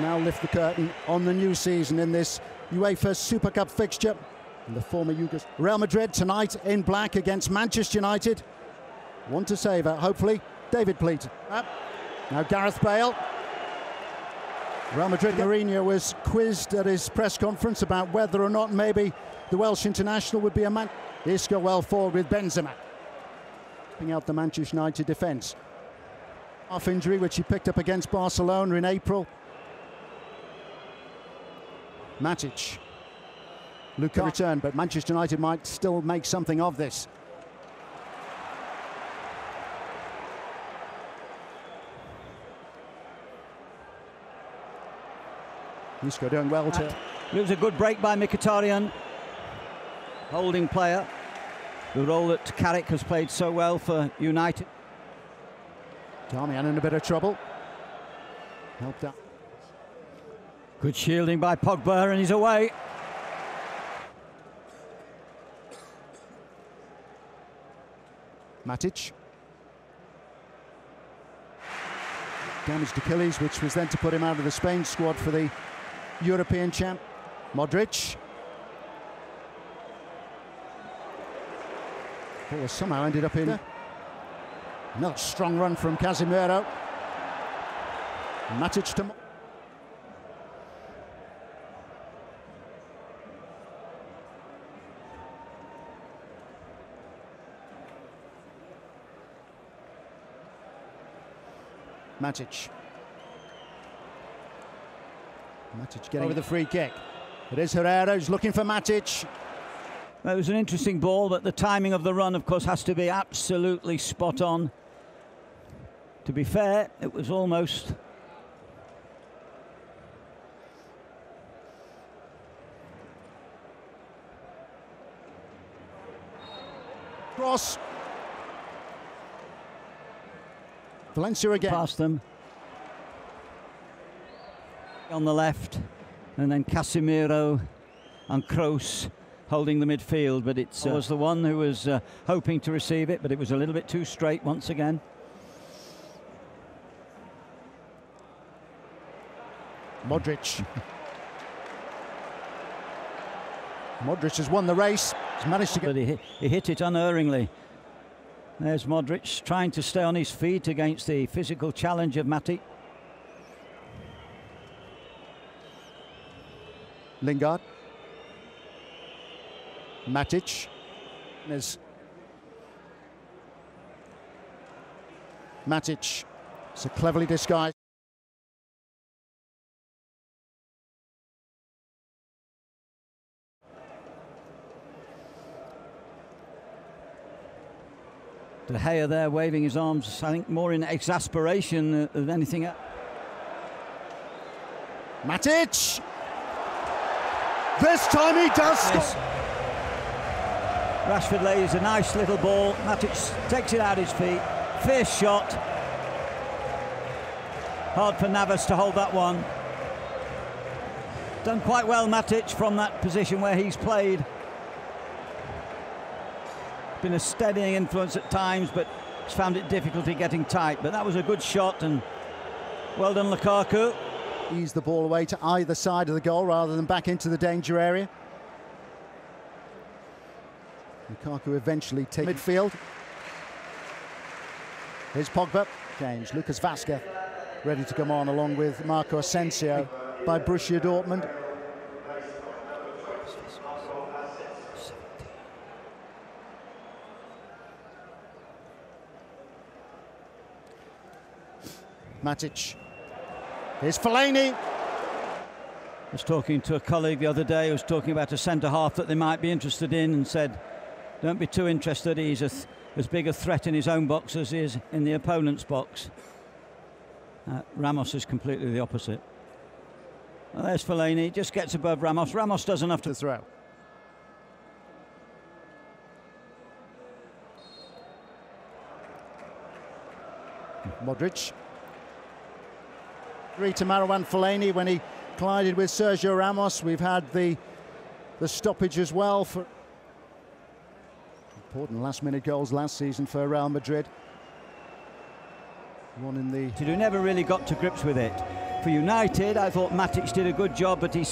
now lift the curtain on the new season in this UEFA Super Cup fixture. And the former Yugos Real Madrid tonight in black against Manchester United. One to savour, hopefully. David Pleat. Now Gareth Bale. Real Madrid Mourinho was quizzed at his press conference about whether or not maybe the Welsh international would be a man. Isco well forward with Benzema. Picking out the Manchester United defence. Half injury which he picked up against Barcelona in April. Matic. Luka return, but Manchester United might still make something of this. Isco doing well to. It was a good break by Mkhitaryan, holding player. The role that Carrick has played so well for United. Darmian in a bit of trouble. Helped out. Good shielding by Pogba, and he's away. Matic. Damaged Achilles, which was then to put him out of the Spain squad for the European champ. Modric. Ball somehow ended up in. Another strong run from Casemiro. Matic to. Matic. Matic getting over the free kick. It is Herrera who's looking for Matic. It was an interesting ball, but the timing of the run, of course, has to be absolutely spot on. To be fair, it was almost. Cross. Valencia again. Past them. On the left, and then Casemiro and Kroos holding the midfield, but it uh, was the one who was uh, hoping to receive it, but it was a little bit too straight once again. Modric. Modric has won the race. He's managed to get. But he hit, he hit it unerringly. There's Modric trying to stay on his feet against the physical challenge of Matic. Lingard. Matic. There's Matic. It's a cleverly disguised. De Gea there waving his arms, I think more in exasperation than anything else. Matic! This time he does yes. Rashford lays a nice little ball. Matic takes it out his feet. Fierce shot. Hard for Navas to hold that one. Done quite well, Matic, from that position where he's played. Been a steadying influence at times, but he's found it difficulty getting tight. But that was a good shot, and well done, Lukaku. Ease the ball away to either side of the goal rather than back into the danger area. Lukaku eventually takes midfield. Here's Pogba. Change. Lucas Vazquez ready to come on along with Marco Asensio by Borussia Dortmund. Matic. Here's Fellaini. I was talking to a colleague the other day who was talking about a centre half that they might be interested in and said, don't be too interested. He's th as big a threat in his own box as he is in the opponent's box. Uh, Ramos is completely the opposite. Well, there's Fellaini, just gets above Ramos. Ramos does enough have to throw. Modric to Marouane Fellaini when he collided with Sergio Ramos. We've had the the stoppage as well for important last-minute goals last season for Real Madrid. One in the. He never really got to grips with it. For United, I thought Matic did a good job, but he